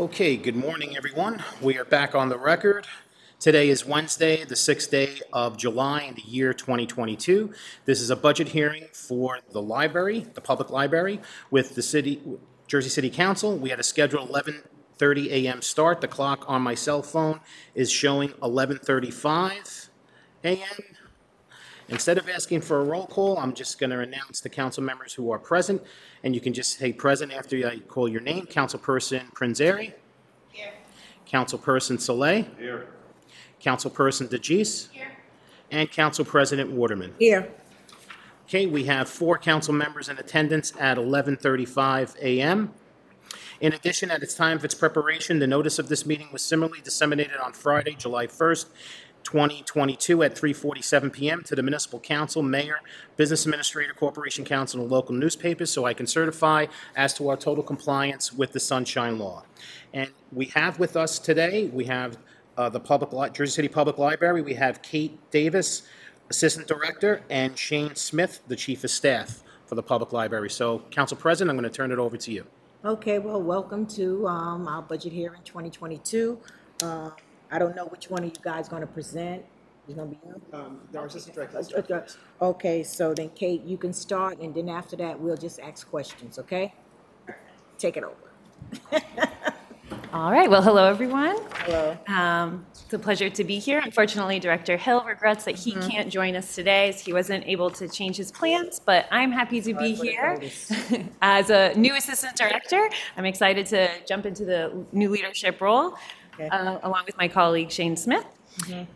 Okay, good morning, everyone. We are back on the record. Today is Wednesday, the sixth day of July in the year 2022. This is a budget hearing for the library, the public library, with the city, Jersey City Council. We had a scheduled 11:30 a.m. start. The clock on my cell phone is showing 11:35 a.m. Instead of asking for a roll call, I'm just going to announce the council members who are present, and you can just say present after I call your name. Councilperson Prinz-Arey. Here. Councilperson Saleh. Here. Councilperson DeGise. Here. And Council President Watterman. Here. Okay, we have four council members in attendance at 11:35 a.m. In addition, at its time of its preparation, the notice of this meeting was similarly disseminated on Friday, July 1st, 2022, at 3:47 p.m. to the municipal council, mayor, business administrator, corporation council, and local newspapers, so I can certify as to our total compliance with the Sunshine Law. And we have with us today, we have uh, the public, Li- Jersey City Public Library, we have Kate Davis, Assistant Director, and Shane Smith, the Chief of Staff for the Public Library. So, Council President, I'm going to turn it over to you. Okay, well, welcome to um, our budget hearing 2022. Uh, I don't know which one of you guys going to present. It's going to be you? Um, Our assistant director. Okay, so then Kate, you can start, and then after that, we'll just ask questions, okay? Take it over. All right, well, hello, everyone. Hello. Um, It's a pleasure to be here. Unfortunately, Director Hill regrets that he can't join us today as he wasn't able to change his plans, but I'm happy to be for here. As a new Assistant Director, I'm excited to jump into the new leadership role, Okay. uh, along with my colleague Shane Smith.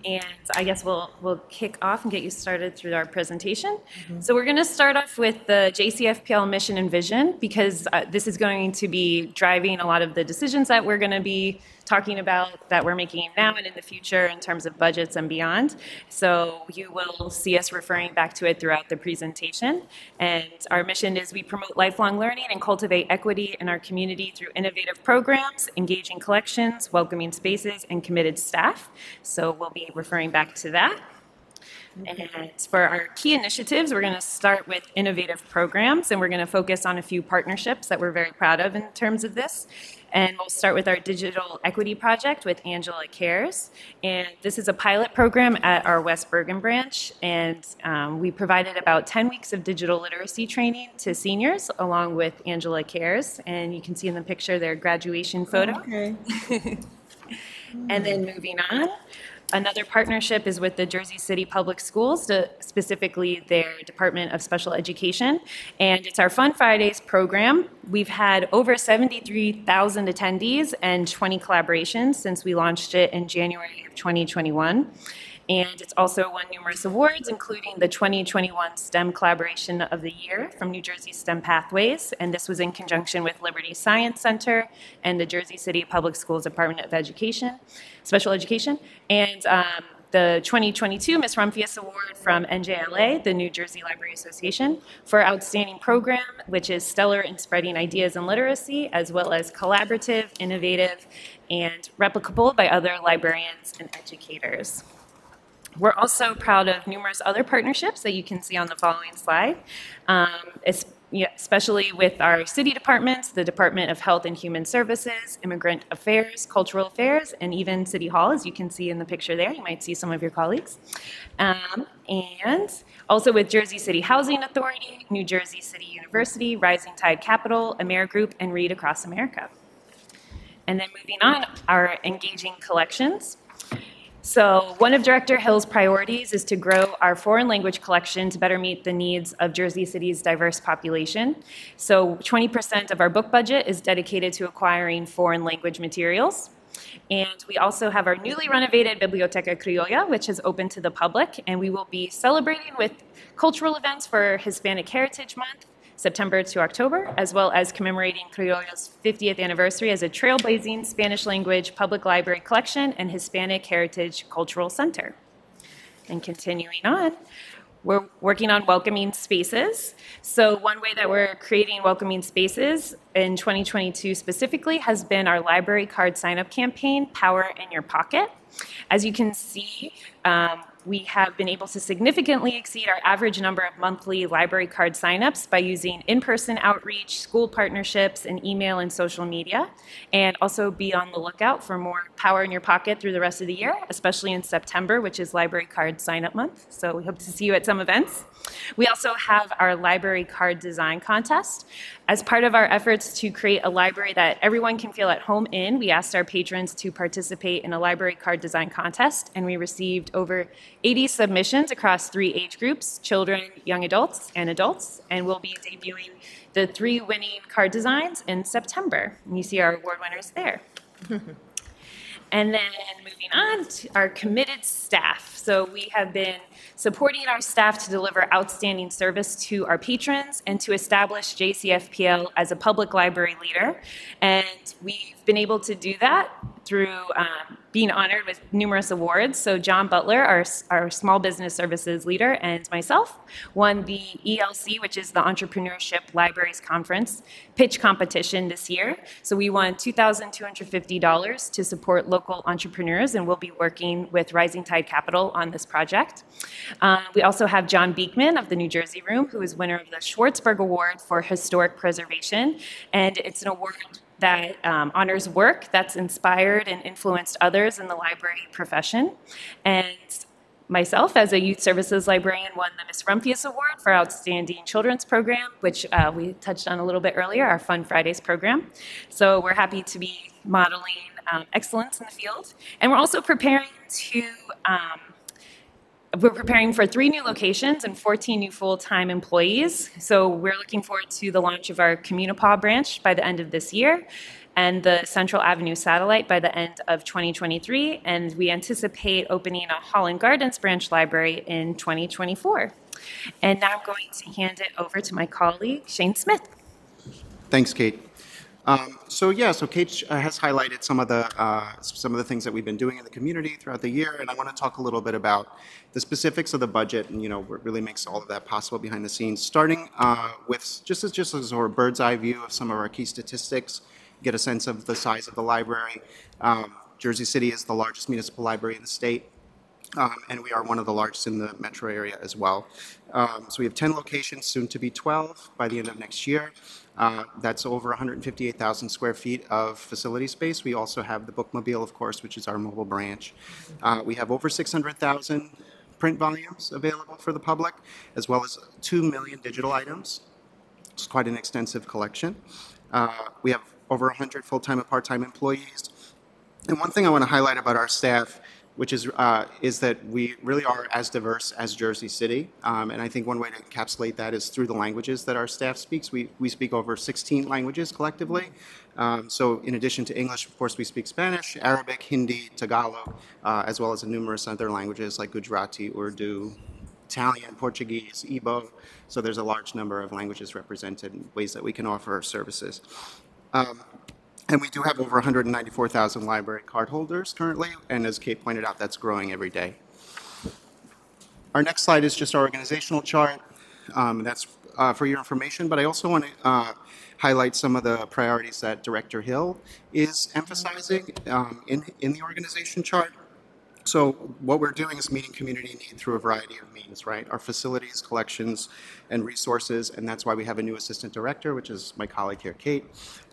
And I guess we'll, we'll kick off and get you started through our presentation. So we're going to start off with the JCFPL mission and vision because uh, this is going to be driving a lot of the decisions that we're going to be talking about that we're making now and in the future in terms of budgets and beyond. So you will see us referring back to it throughout the presentation. And our mission is we promote lifelong learning and cultivate equity in our community through innovative programs, engaging collections, welcoming spaces, and committed staff. So we'll be referring back to that. And for our key initiatives, we're going to start with innovative programs, and we're going to focus on a few partnerships that we're very proud of in terms of this. And we'll start with our digital equity project with Angela Cares. And this is a pilot program at our West Bergen branch. And um, we provided about 10 weeks of digital literacy training to seniors along with Angela Cares. And you can see in the picture their graduation photo. Okay. And then moving on, another partnership is with the Jersey City Public Schools, specifically their Department of Special Education. And it's our Fun Fridays program. We've had over 73,000 attendees and 20 collaborations since we launched it in January of 2021. And it's also won numerous awards, including the 2021 STEM Collaboration of the Year from New Jersey STEM Pathways. And this was in conjunction with Liberty Science Center and the Jersey City Public Schools Department of Education, Special Education. And um, the 2022 Miss Rumphius Award from NJLA, the New Jersey Library Association, for Outstanding Program, which is stellar in spreading ideas and literacy, as well as collaborative, innovative, and replicable by other librarians and educators. We're also proud of numerous other partnerships that you can see on the following slide, um, especially with our city departments, the Department of Health and Human Services, Immigrant Affairs, Cultural Affairs, and even City Hall, as you can see in the picture there. You might see some of your colleagues. Um, and also with Jersey City Housing Authority, New Jersey City University, Rising Tide Capital, AmeriGroup, and Read Across America. And then moving on, our engaging collections. So, one of Director Hill's priorities is to grow our foreign language collection to better meet the needs of Jersey City's diverse population. So, 20% of our book budget is dedicated to acquiring foreign language materials. And we also have our newly renovated Biblioteca Criolla, which is open to the public, and we will be celebrating with cultural events for Hispanic Heritage Month, September to October, as well as commemorating Criolla's 50th anniversary as a trailblazing Spanish language public library collection and Hispanic Heritage Cultural Center. And continuing on, we're working on welcoming spaces. So, one way that we're creating welcoming spaces in 2022 specifically has been our library card sign up campaign, Power in Your Pocket. As you can see, um, we have been able to significantly exceed our average number of monthly library card signups by using in-person outreach, school partnerships, and email and social media. And also be on the lookout for more power in your pocket through the rest of the year, especially in September, which is library card sign-up month. So we hope to see you at some events. We also have our library card design contest. As part of our efforts to create a library that everyone can feel at home in, we asked our patrons to participate in a library card design contest, and we received over 80 submissions across three age groups children, young adults, and adults. And we'll be debuting the three winning card designs in September. And you see our award winners there. And then moving on to our committed staff. So we have been supporting our staff to deliver outstanding service to our patrons and to establish JCFPL as a public library leader. And we've been able to do that through um, being honored with numerous awards. So John Butler, our, our small business services leader, and myself won the ELC, which is the Entrepreneurship Libraries Conference pitch competition this year. So we won $2,250 to support local entrepreneurs, and we'll be working with Rising Tide Capital on this project. Uh, we also have John Beekman of the New Jersey Room, who is winner of the Schwartzberg Award for Historic Preservation, and it's an award that um, honors work that's inspired and influenced others in the library profession. And myself, as a youth services librarian, won the Miss Rumphius Award for Outstanding Children's Program, which uh, we touched on a little bit earlier, our Fun Fridays program. So we're happy to be modeling um, excellence in the field. And we're also preparing to um, we're preparing for three new locations and 14 new full-time employees. So we're looking forward to the launch of our Communipaw branch by the end of this year and the Central Avenue satellite by the end of 2023. And we anticipate opening a Holland Gardens branch library in 2024. And now I'm going to hand it over to my colleague, Shane Smith. Thanks, Kate. Um, so yeah, so Kate uh, has highlighted some of the uh, some of the things that we've been doing in the community throughout the year, and I want to talk a little bit about the specifics of the budget and you know what really makes all of that possible behind the scenes. Starting uh, with just as just as a bird's eye view of some of our key statistics, get a sense of the size of the library. Um, Jersey City is the largest municipal library in the state. Um, and we are one of the largest in the metro area as well. Um, so we have 10 locations, soon to be 12 by the end of next year. Uh, that's over 158,000 square feet of facility space. We also have the Bookmobile, of course, which is our mobile branch. Uh, we have over 600,000 print volumes available for the public, as well as 2 million digital items. It's quite an extensive collection. Uh, we have over 100 full-time and part-time employees. And one thing I want to highlight about our staff which is uh, is that we really are as diverse as Jersey City, um, and I think one way to encapsulate that is through the languages that our staff speaks. We we speak over 16 languages collectively. Um, so in addition to English, of course, we speak Spanish, Arabic, Hindi, Tagalog, uh, as well as a numerous other languages like Gujarati, Urdu, Italian, Portuguese, Igbo. So there's a large number of languages represented in ways that we can offer services. Um, and we do have over 194,000 library card holders currently, and as Kate pointed out, that's growing every day. Our next slide is just our organizational chart. Um, that's uh, for your information, but I also want to uh, highlight some of the priorities that Director Hill is emphasizing um, in, in the organization chart. So what we're doing is meeting community need through a variety of means, right? Our facilities, collections, and resources, and that's why we have a new assistant director, which is my colleague here, Kate.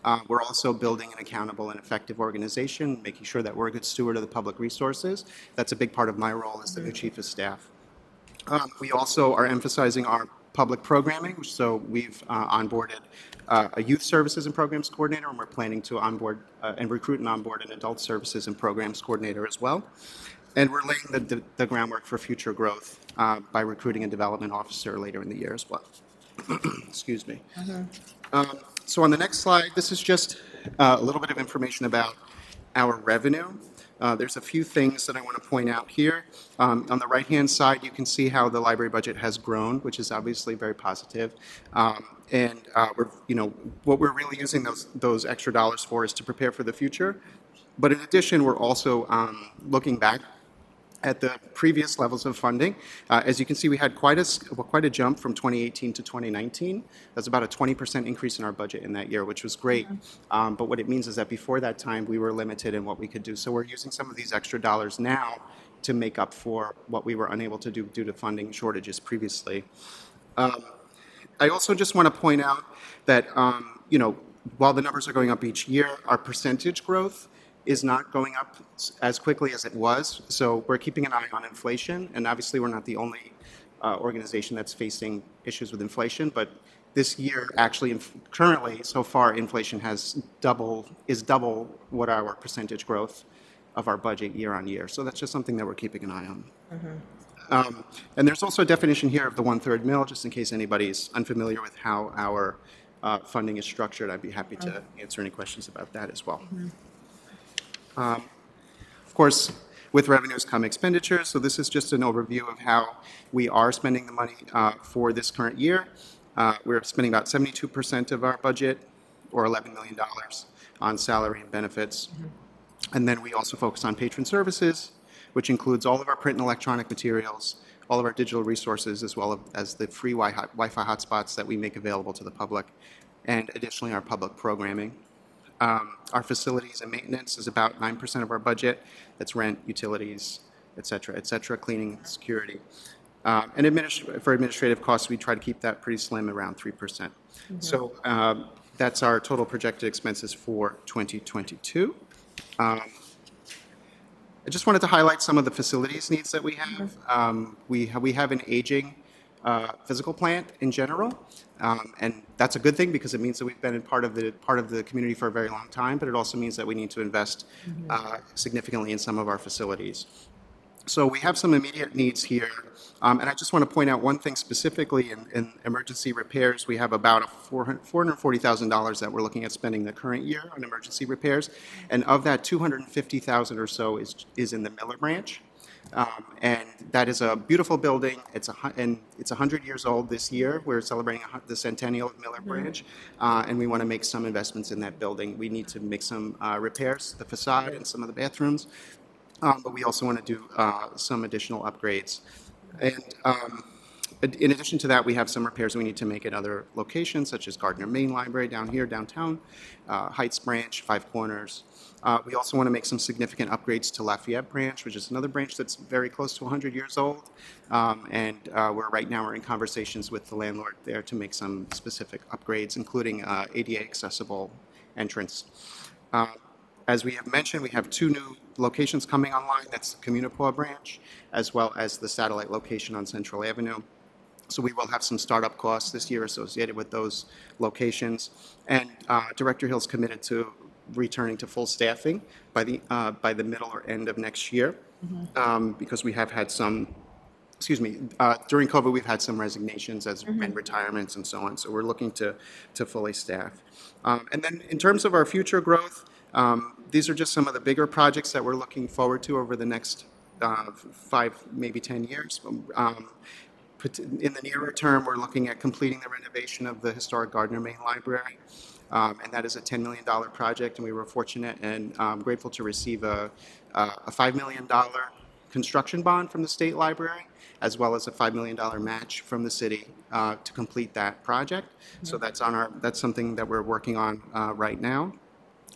Uh, we're also building an accountable and effective organization, making sure that we're a good steward of the public resources. That's a big part of my role as the new chief of staff. Um, we also are emphasizing our public programming, so we've uh, onboarded uh, a youth services and programs coordinator, and we're planning to onboard uh, and recruit and onboard an adult services and programs coordinator as well. And we're laying the, the, the groundwork for future growth uh, by recruiting a development officer later in the year as well. Excuse me. Um, so on the next slide, this is just uh, a little bit of information about our revenue. Uh, there's a few things that I want to point out here. Um, on the right-hand side, you can see how the library budget has grown, which is obviously very positive. Um, and uh, we're, you know, what we're really using those those extra dollars for is to prepare for the future. But in addition, we're also um, looking back at the previous levels of funding. Uh, as you can see, we had quite a, quite a jump from 2018 to 2019. That's about a 20% increase in our budget in that year, which was great. Um, but what it means is that before that time, we were limited in what we could do. So we're using some of these extra dollars now to make up for what we were unable to do due to funding shortages previously. Um, I also just want to point out that, um, you know, while the numbers are going up each year, our percentage growth is not going up as quickly as it was. So we're keeping an eye on inflation, and obviously, we're not the only uh, organization that's facing issues with inflation, but this year, actually, inf- currently, so far, inflation has double, is double what our percentage growth of our budget year on year. So that's just something that we're keeping an eye on. Um, And there's also a definition here of the one-third mill, just in case anybody's unfamiliar with how our uh, funding is structured. I'd be happy to answer any questions about that as well. Um, Of course, with revenues come expenditures, so this is just an overview of how we are spending the money uh, for this current year. Uh, We're spending about 72% of our budget, or $11 million, on salary and benefits. And then we also focus on patron services, which includes all of our print and electronic materials, all of our digital resources, as well as the free Wi-Fi hotspots that we make available to the public, and additionally, our public programming. Um, Our facilities and maintenance is about 9% of our budget. That's rent, utilities, et cetera, et cetera, cleaning, security. Um, And adminis- for administrative costs, we try to keep that pretty slim, around 3%. So um, that's our total projected expenses for 2022. Um, I just wanted to highlight some of the facilities needs that we have. Um, We ha- we have an aging uh, physical plant in general, um, and that's a good thing because it means that we've been in part of the, part of the community for a very long time, but it also means that we need to invest uh, significantly in some of our facilities. So we have some immediate needs here, um, and I just want to point out one thing specifically in, in emergency repairs. We have about a four hundred four hundred forty thousand dollars that we're looking at spending the current year on emergency repairs, and of that, two hundred and fifty thousand or so is is in the Miller branch. Um, and that is a beautiful building. It's a and it's hundred years old this year. We're celebrating the centennial of Miller Branch, uh, and we want to make some investments in that building. We need to make some uh, repairs, the facade and some of the bathrooms, um, but we also want to do uh, some additional upgrades. And um, in addition to that, we have some repairs we need to make at other locations, such as Gardner Main Library down here downtown, uh, Heights Branch, Five Corners. Uh, we also want to make some significant upgrades to Lafayette Branch, which is another branch that's very close to 100 years old. Um, and uh, we're right now we're in conversations with the landlord there to make some specific upgrades, including uh, ADA accessible entrance. Uh, As we have mentioned, we have two new locations coming online. That's the Communipaw branch, as well as the satellite location on Central Avenue. So we will have some startup costs this year associated with those locations. And uh, Director Hill's committed to returning to full staffing by the, uh, by the middle or end of next year, um, because we have had some excuse me, uh, during COVID, we've had some resignations as and retirements and so on. So we're looking to to fully staff. Um, and then in terms of our future growth, um, these are just some of the bigger projects that we're looking forward to over the next uh, five, maybe ten years. Um, in the nearer term, we're looking at completing the renovation of the historic Gardner Main Library. Um, and that is a $10 million project, and we were fortunate and um, grateful to receive a, a a $5 million construction bond from the state library, as well as a $5 million match from the city uh, to complete that project. So that's on our, that's something that we're working on uh, right now.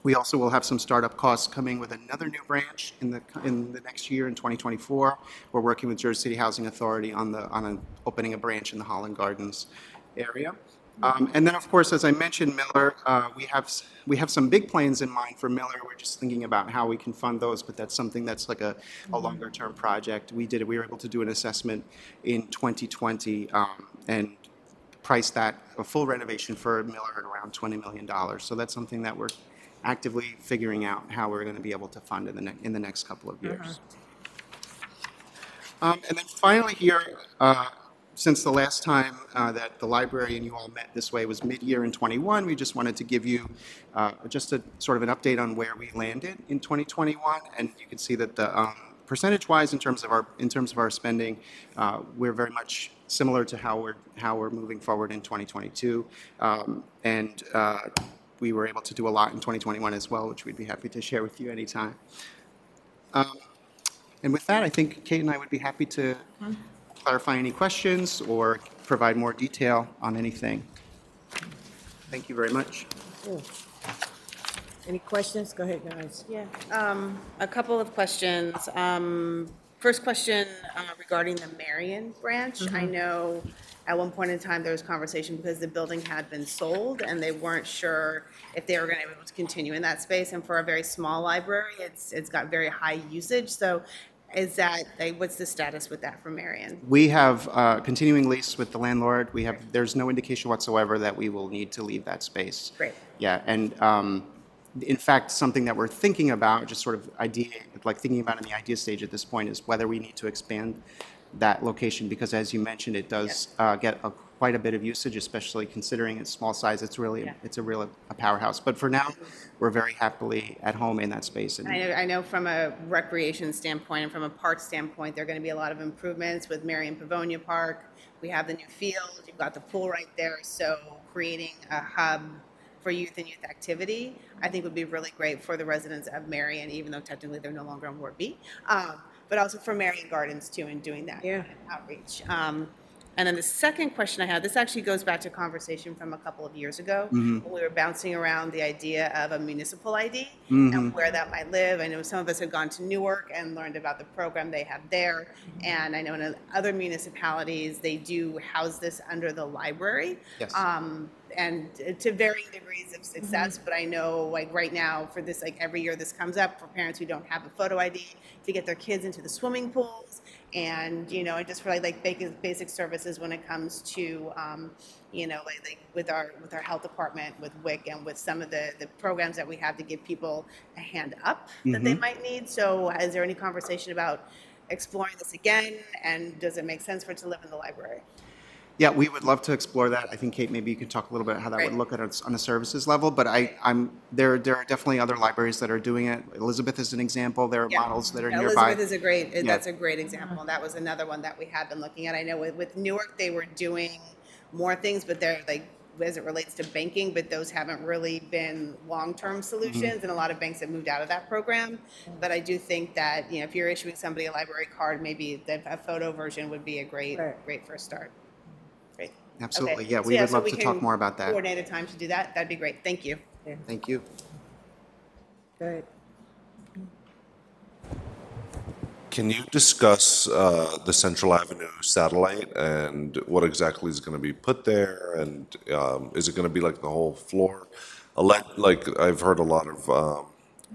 We also will have some startup costs coming with another new branch in the, in the next year, in 2024. We're working with Jersey City Housing Authority on the, on a- opening a branch in the Holland Gardens area. Um, And then, of course, as I mentioned, Miller, uh, we have, we have some big plans in mind for Miller. We're just thinking about how we can fund those, but that's something that's like a, a longer-term project. We did, we were able to do an assessment in 2020 um, and price that, a full renovation for Miller at around $20 million. So that's something that we're actively figuring out how we're going to be able to fund in the, ne- in the next couple of years. Um, And then finally here, uh, since the last time uh, that the library and you all met this way was mid-year in '21, we just wanted to give you uh, just a sort of an update on where we landed in 2021. And you can see that the um, percentage-wise, in terms of our, in terms of our spending, uh, we're very much similar to how we're, how we're moving forward in 2022. Um, And uh, we were able to do a lot in 2021 as well, which we'd be happy to share with you anytime. Um, And with that, I think Kate and I would be happy to clarify any questions or provide more detail on anything. Thank you very much. Any questions? Go ahead, guys. Yeah, um, a couple of questions. Um, First question uh, regarding the Marion branch. I Mm-hmm. know at one point in time, there was conversation because the building had been sold and they weren't sure if they were going to be able to continue in that space. And for a very small library, it's, it's got very high usage. So is that, like, what's the status with that for Marion? We have uh, continuing lease with the landlord. We have, there's no indication whatsoever that we will need to leave that space. Great. Yeah, and um, in fact, something that we're thinking about, just sort of idea, like thinking about in the idea stage at this point, is whether we need to expand that location, because as you mentioned, it does uh, get a- quite a bit of usage, especially considering its small size. It's really, Yeah. it's a real a powerhouse. But for now, we're very happily at home in that space. and- I know, I know from a recreation standpoint and from a park standpoint, there are going to be a lot of improvements with Marion Pavonia Park. We have the new field, you've got the pool right there, so creating a hub for youth and youth activity, I think would be really great for the residents of Marion, even though technically they're no longer on Ward B. Um, but also for Marion Gardens too, and doing that Yeah. outreach. Um, and then the second question I had, this actually goes back to a conversation from a couple of years ago. When we were bouncing around the idea of a municipal ID and where that might live. I know some of us have gone to Newark and learned about the program they have there. And I know in other municipalities, they do house this under the library. Yes. Um, and to varying degrees of mm-hmm. success, but I know like right now for this, like every year this comes up for parents who don't have a photo ID to get their kids into the swimming pools and, you know, and just for like, like basic, basic services when it comes to, um, you know, like, like with our, with our health department, with WIC and with some of the, the programs that we have to give people a hand up that they mm-hmm. might need. So uh, is there any conversation about exploring this again? And does it make sense for it to live in the library? Yeah, we would love to explore that. I think Kate, maybe you could talk a little bit how that would look at us on a services level. But I, I'm there. There are definitely other libraries that are doing it. Elizabeth is an example. There are Yeah. models that are Yeah, nearby. Elizabeth is a great, Yeah. that's a great example. That was another one that we had been looking at. I know with, with Newark, they were doing more things, but they're like, as it relates to banking, but those haven't really been long-term mm-hmm. solutions, and a lot of banks have moved out of that program. But I do think that, you know, if you're issuing somebody a library card, maybe the, a photo version would be a great, Right. great first start. Great. Absolutely. Okay. Yeah, So we would so love we to talk can more about that. Coordinate a time to do that, that'd be great. Thank you. Thank you. Good. Can you discuss uh, the Central Avenue satellite and what exactly is going to be put there? And um, is it going to be like the whole floor? Ele- Like, I've heard a lot of um,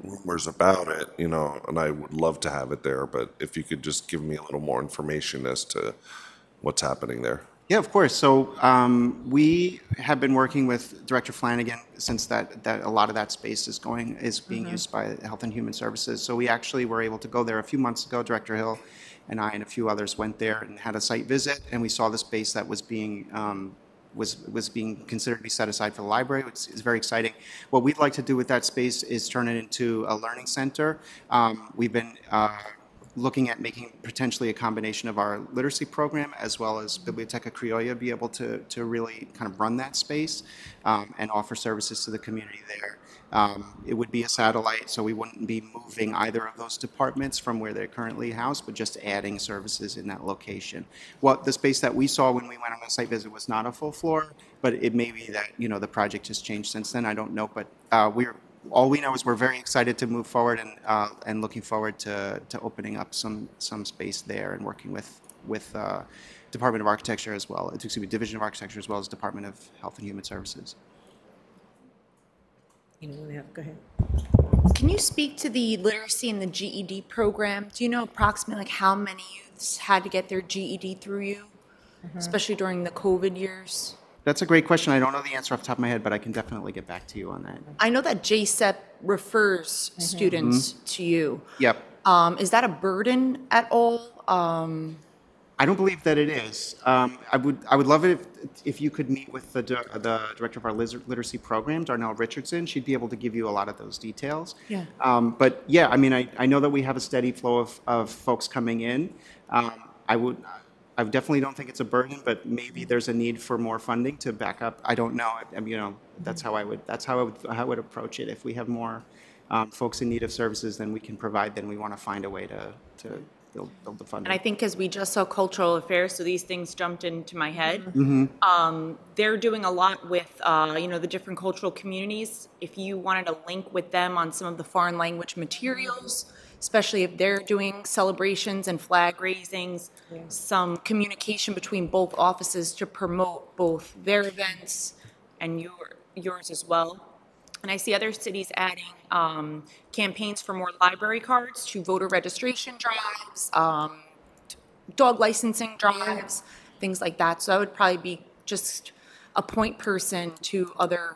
rumors about it, you know, and I would love to have it there, but if you could just give me a little more information as to what's happening there. Yeah, of course. So um, we have been working with Director Flanagan since that, that a lot of that space is going is being used by Health and Human Services. So we actually were able to go there a few months ago. Director Hill and I and a few others went there and had a site visit, and we saw the space that was being um, was was being considered to be set aside for the library. which is very exciting. What we'd like to do with that space is turn it into a learning center. Um, we've been uh, looking at making potentially a combination of our literacy program as well as Biblioteca Criolla be able to, to really kind of run that space um, and offer services to the community there. Um, it would be a satellite, so we wouldn't be moving either of those departments from where they're currently housed, but just adding services in that location. What the space that we saw when we went on the site visit was not a full floor, but it may be that you know the project has changed since then. I don't know, but uh, we're all we know is we're very excited to move forward and uh, and looking forward to, to opening up some some space there and working with with uh, Department of Architecture as well, excuse me, Division of Architecture as well as Department of Health and Human Services. Anyone have, go ahead. Can you speak to the literacy and the GED program? Do you know approximately like how many youths had to get their GED through you, especially during the COVID years? That's a great question. I don't know the answer off the top of my head, but I can definitely get back to you on that. I know that JSEP refers students to you. Yep. Um, is that a burden at all? Um, I don't believe that it is. Um, I would, I would love it if, if you could meet with the, di- the director of our liter- literacy program, Darnell Richardson. She'd be able to give you a lot of those details. Yeah. Um, but yeah, I mean, I, I know that we have a steady flow of, of folks coming in. Um, I would, I definitely don't think it's a burden, but maybe there's a need for more funding to back up. I don't know. I, I mean, you know, that's how I would, that's how I would, how I would approach it. If we have more um, folks in need of services than we can provide, then we want to find a way to, to build, build the funding. and I think because we just saw cultural affairs, so these things jumped into my head. Mm-hmm. Um, they're doing a lot with, uh, you know, the different cultural communities. If you wanted to link with them on some of the foreign language materials especially if they're doing celebrations and flag raisings, some communication between both offices to promote both their events and your, yours as well. And I see other cities adding um, campaigns for more library cards to voter registration drives, um, dog licensing drives, things like that. So I would probably be just a point person to other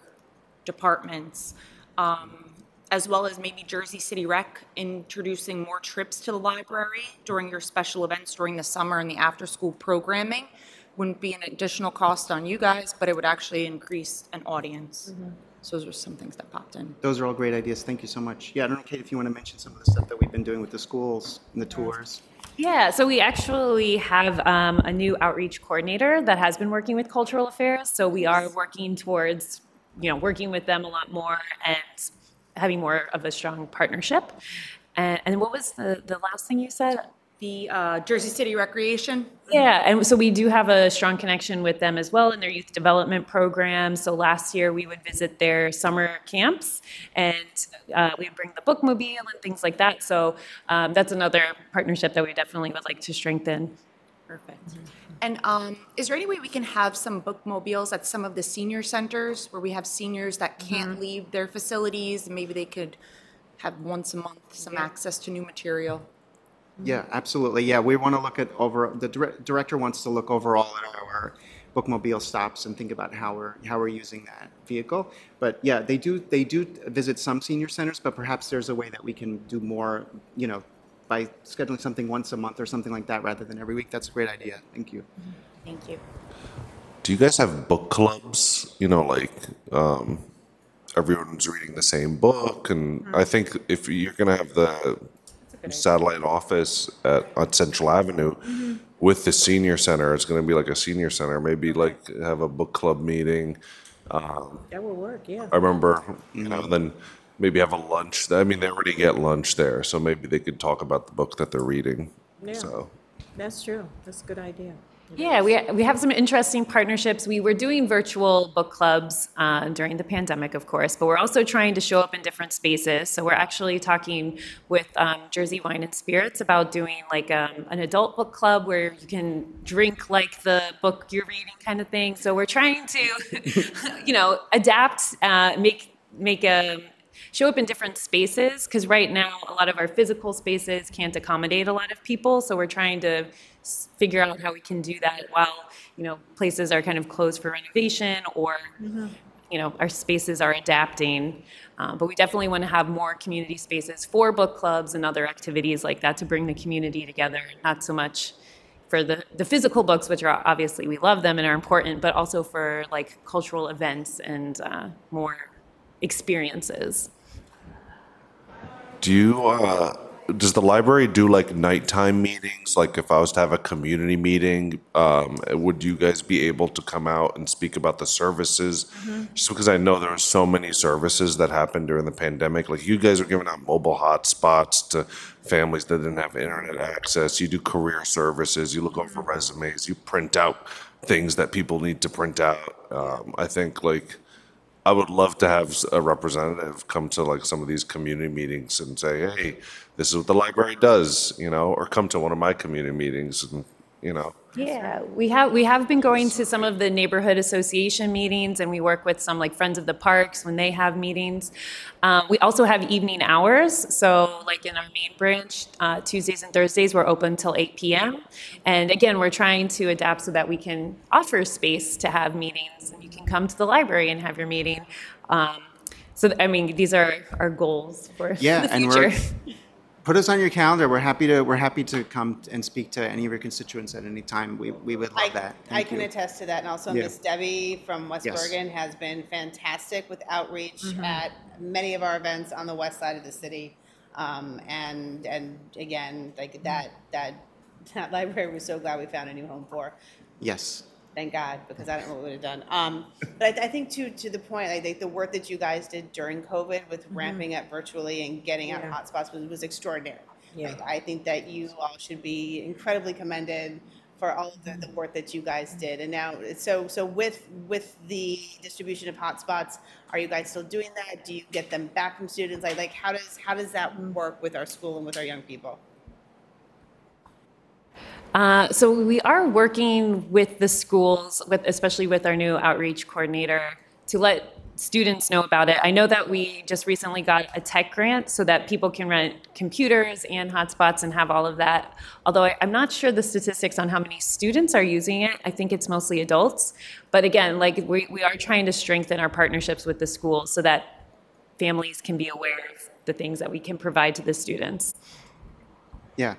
departments, um, as well as maybe Jersey City Rec introducing more trips to the library during your special events during the summer and the after-school programming. Wouldn't be an additional cost on you guys, but it would actually increase an audience. So those are some things that popped in. Those are all great ideas. Thank you so much. Yeah, I don't know, Kate, if you want to mention some of the stuff that we've been doing with the schools and the tours. Yeah, so we actually have um, a new outreach coordinator that has been working with cultural affairs. So we are working towards, you know, working with them a lot more and having more of a strong partnership. And, and what was the, the last thing you said? The uh, Jersey City Recreation, Yeah, and so we do have a strong connection with them as well in their youth development program. So last year we would visit their summer camps and uh, we would bring the bookmobile and things like that. So um, that's another partnership that we definitely would like to strengthen. Perfect. Mm-hmm. And um, is there any way we can have some bookmobiles at some of the senior centers where we have seniors that can't mm-hmm. leave their facilities? and Maybe they could have once a month some access to new material? Mm-hmm. Yeah, absolutely. Yeah, we want to look at over, the dir- director wants to look overall at our bookmobile stops and think about how we're, how we're using that vehicle. But yeah, they do, they do visit some senior centers, but perhaps there's a way that we can do more, you know, by scheduling something once a month or something like that rather than every week. That's a great idea. Thank you. Mm-hmm. Thank you. Do you guys have book clubs? You know, like um, everyone's reading the same book, and mm-hmm. I think if you're gonna have the satellite office at on Central Avenue mm-hmm. with the senior center, it's gonna be like a senior center. Maybe like have a book club meeting. Um, that would work, yeah. I remember, you know, then maybe have a lunch. I mean, they already get lunch there, so maybe they could talk about the book that they're reading. Yeah. So. That's true. That's a good idea. Yeah, we, we have some interesting partnerships. We were doing virtual book clubs uh, during the pandemic, of course, but we're also trying to show up in different spaces. So we're actually talking with um, Jersey Wine and Spirits about doing like um, an adult book club where you can drink like the book you're reading, kind of thing. So we're trying to, you know, adapt, uh, make make a show up in different spaces because right now a lot of our physical spaces can't accommodate a lot of people so we're trying to figure out how we can do that while you know places are kind of closed for renovation or you know our spaces are adapting. Uh, but we definitely want to have more community spaces for book clubs and other activities like that to bring the community together not so much for the, the physical books which are obviously we love them and are important but also for like cultural events and uh, more experiences Do you, uh, does the library do like nighttime meetings? Like if I was to have a community meeting, um, would you guys be able to come out and speak about the services? Just because I know there are so many services that happened during the pandemic. Like you guys are giving out mobile hotspots to families that didn't have internet access. You do career services. You look over resumes. You print out things that people need to print out. Um, I think like I would love to have a representative come to like some of these community meetings and say, hey, this is what the library does, you know, or come to one of my community meetings and, you know. Yeah, we have we have been going to some of the neighborhood association meetings, and we work with some like Friends of the Parks when they have meetings. Um, we also have evening hours, so like in our main branch, uh, Tuesdays and Thursdays we're open till 8 p.m. And again, we're trying to adapt so that we can offer space to have meetings, and you can come to the library and have your meeting. Um, so I mean, these are our goals for Yeah, the and we're, put us on your calendar. We're happy to, we're happy to come and speak to any of your constituents at any time. We, we would I, love that. I Thank can you. attest to that, and also Yeah. Miss Debbie from West Yes. Bergen has been fantastic with outreach Mm-hmm. at many of our events on the west side of the city. Um, and, and again, like that, that, that library, we're so glad we found a new home for. Yes. Thank God, because I don't know what we would have done. Um, but I, I think to, to the point, I think the work that you guys did during COVID with mm-hmm. ramping up virtually and getting out Yeah. hotspots was, was extraordinary. Yeah. Like, I think that you all should be incredibly commended for all of the, the work that you guys mm-hmm. did. And now, so, so with, with the distribution of hotspots, are you guys still doing that? Do you get them back from students? Like, like how does, how does that mm-hmm. work with our school and with our young people? Uh, so we are working with the schools, with especially with our new outreach coordinator, to let students know about it. I know that we just recently got a tech grant so that people can rent computers and hotspots and have all of that. Although I, I'm not sure the statistics on how many students are using it. I think it's mostly adults. But again, like we, we are trying to strengthen our partnerships with the schools so that families can be aware of the things that we can provide to the students. Yeah.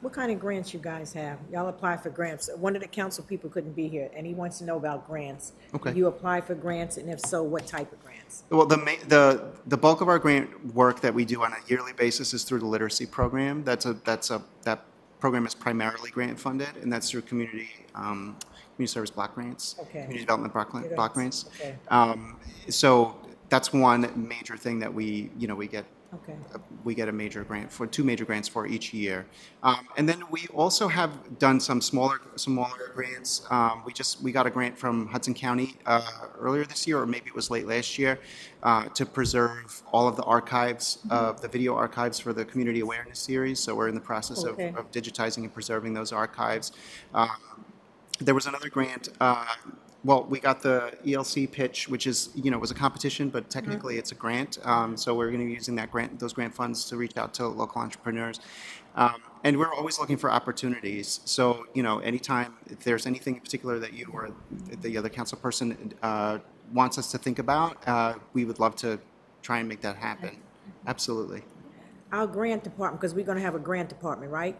What kind of grants you guys have? Y'all apply for grants. One of the council people couldn't be here, and he wants to know about grants. Okay. You apply for grants, and if so, what type of grants? Well, the, ma- the, the bulk of our grant work that we do on a yearly basis is through the literacy program. That's a, that's a, that program is primarily grant funded, and that's through community, um, community service block grants. Okay. Community development block, block grants. grants. Okay. Um, so that's one major thing that we, you know, we get Okay. we get a major grant for two major grants for each year. Um, and then we also have done some smaller smaller grants. Um, we just we got a grant from Hudson County uh, earlier this year, or maybe it was late last year, uh, to preserve all of the archives of the video archives for the community awareness series. So we're in the process of, of digitizing and preserving those archives. Um, there was another grant. Uh, well, we got the ELC pitch, which is you know was a competition, but technically it's a grant. Um, so we're going to be using that grant, those grant funds, to reach out to local entrepreneurs. Um, and we're always looking for opportunities. So you know, anytime if there's anything in particular that you or the other council person uh, wants us to think about, uh, we would love to try and make that happen. Absolutely. Our grant department, because we're gonna have a grant department, right?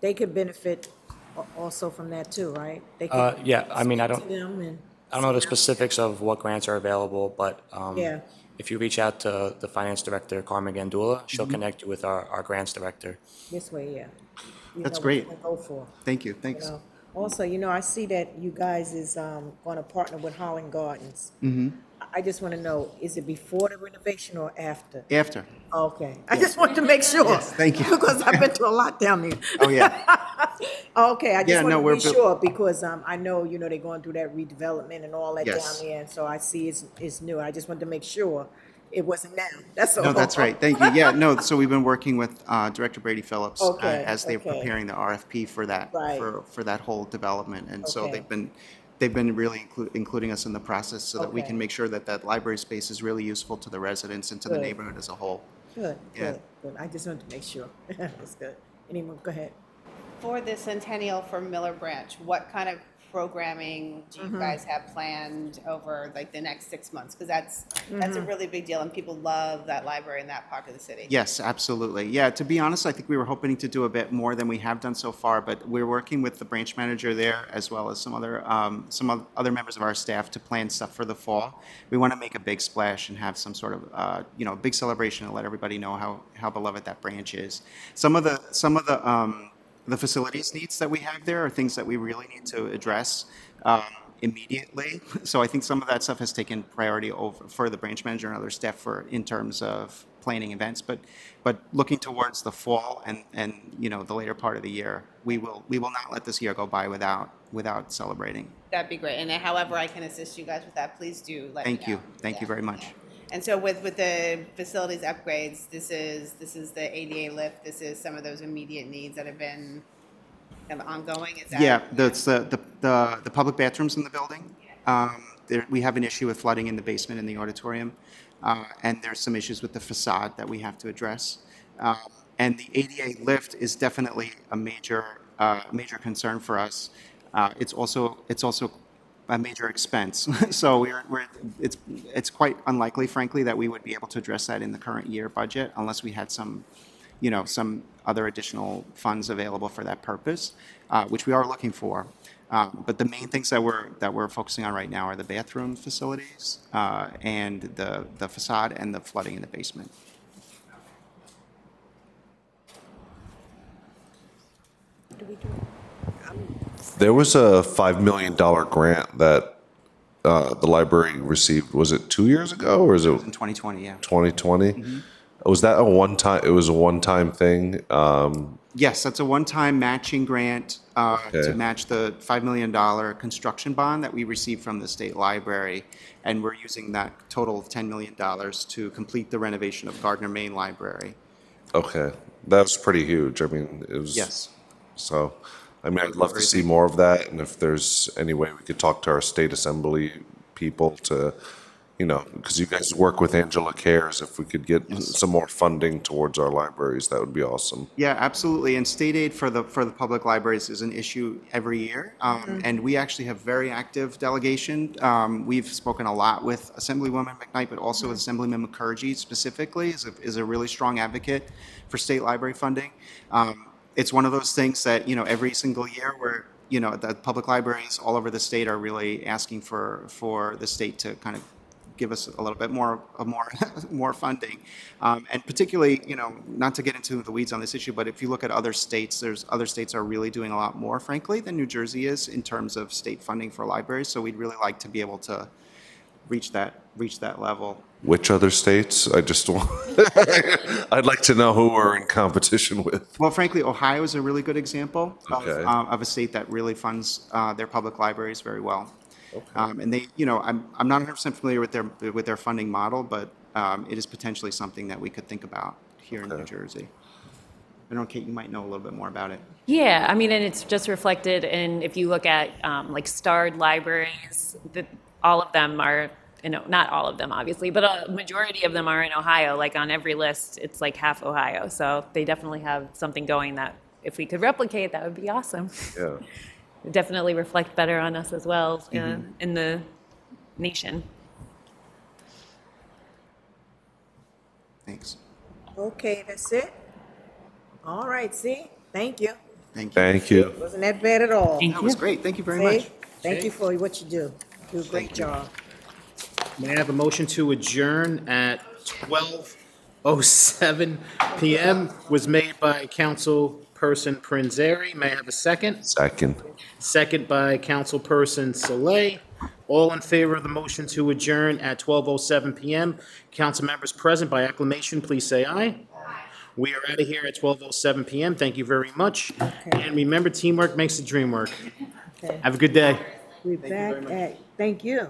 They could benefit al- also from that too, right? They could Uh, yeah, I mean, I don't- to them and- I don't know the specifics of what grants are available, but um, Yeah. if you reach out to the finance director, Carmen Gandula, she'll Mm-hmm. connect you with our, our grants director. This way, yeah. You That's know what great. to Go for. Thank you. you Thanks. know. Also, you know, I see that you guys is, um, gonna partner with Holland Gardens. I- just wanna know, is it before the renovation or after? After. Okay, I just wanted to make sure. Yes, thank you. Because I've been to a lot down there. Oh yeah. Okay, I Yeah, just no, want we're to be bu- sure because um, I know, you know, they're going through that redevelopment and all that Yes. down there. And so I see it's, it's new. I just wanted to make sure it wasn't now. That's all. No, that's right. Thank you. Yeah, no, so we've been working with uh, Director Brady Phillips uh, Okay, as they're okay. preparing the RFP for that, Right. for, for that whole development. And so Okay. they've been, they've been really inclu- including us in the process so that we Okay. can make sure that that library space is really useful to the residents and to the Good. neighborhood as a whole. Good, Yeah. good, good. I just wanted to make sure. That's good. Anyone, go ahead. For the centennial for Miller Branch, what kind of programming do Mm-hmm. you guys have planned over like the next six months? Because that's, that's Mm-hmm. a really big deal and people love that library in that part of the city. Yes, absolutely. Yeah, to be honest, I think we were hoping to do a bit more than we have done so far, but we're working with the branch manager there as well as some other, um, some other members of our staff to plan stuff for the fall. We want to make a big splash and have some sort of, uh, you know, big celebration and let everybody know how, how beloved that branch is. Some of the, some of the, um, the facilities needs that we have there are things that we really need to address um, immediately. So I think some of that stuff has taken priority over for the branch manager and other staff for in terms of planning events. But but looking towards the fall and and you know the later part of the year, we will we will not let this year go by without without celebrating. That'd be great. And however I can assist you guys with that, please do let me know. Thank you. Thank you very much. And so with, with the facilities upgrades, this is, this is the ADA lift, this is some of those immediate needs that have been kind of ongoing, is that? Yeah, that's the, the, the, the public bathrooms in the building. Um, there, we have an issue with flooding in the basement in the auditorium. Uh, and there's some issues with the facade that we have to address. Um, and the ADA lift is definitely a major, uh, major concern for us. Uh, it's also, it's also a major expense. so we're, we're, it's, it's quite unlikely, frankly, that we would be able to address that in the current year budget unless we had some you know, some other additional funds available for that purpose, uh, which we are looking for. Um, But the main things that we're, that we're focusing on right now are the bathroom facilities uh, and the, the facade and the flooding in the basement. There was a $5 million grant that uh, the library received, was it two years ago or is it In 2020, yeah. 2020? Was that a one-time, it was a one-time thing? Um, Yes, that's a one-time matching grant uh, to match the $5 million construction bond that we received from the state library. And we're using that total of $10 million to complete the renovation of Gardner Main Library. Okay, that was pretty huge. I mean, it was. Yes. So, I mean, I'd love to see more of that, and if there's any way we could talk to our state assembly people to, you know, because you guys work with Angela Cares, if we could get some more funding towards our libraries, that would be awesome. Yeah, absolutely. And state aid for the, for the public libraries is an issue every year. Um, And we actually have very active delegation. Um, We've spoken a lot with Assemblywoman McKnight, but also with Assemblyman Mukherji specifically is a, is a really strong advocate for state library funding. Um, It's one of those things that, you know, every single year where, you know, the public libraries all over the state are really asking for, for the state to kind of give us a little bit more, more, more funding. Um, and particularly, you know, not to get into the weeds on this issue, but if you look at other states, there's, other states are really doing a lot more, frankly, than New Jersey is in terms of state funding for libraries. So we'd really like to be able to reach that, reach that level. Which other states? I just want, I'd like to know who we're in competition with. Well, frankly, Ohio is a really good example of, Okay. um, of a state that really funds uh, their public libraries very well. Um, and they, you know, I'm, I'm not 100% familiar with their, with their funding model, but um, it is potentially something that we could think about here in New Jersey. I don't know, Kate, you might know a little bit more about it. Yeah, I mean, and it's just reflected in, if you look at um, like starred libraries, that all of them are, you know, not all of them obviously, but a majority of them are in Ohio. Like on every list, it's like half Ohio. So they definitely have something going that if we could replicate, that would be awesome. Yeah. Definitely reflect better on us as well uh, in the nation. Thanks. Okay, that's it? All right, see? Thank you. Thank you. Thank you. Wasn't that bad at all. Thank That you. was great. Thank you very See? much. Thank you for what you do. Do a great job. May I have a motion to adjourn at 12:07 PM was made by Councilperson Prinz-Arey. May I have a second? Second. Second by Councilperson Saleh. All in favor of the motion to adjourn at 12:07 PM? Council members present by acclamation, please say aye. We are out of here at 12:07 PM. Thank you very much. And remember, teamwork makes the dream work. Okay. Have a good day. We're back at, thank you.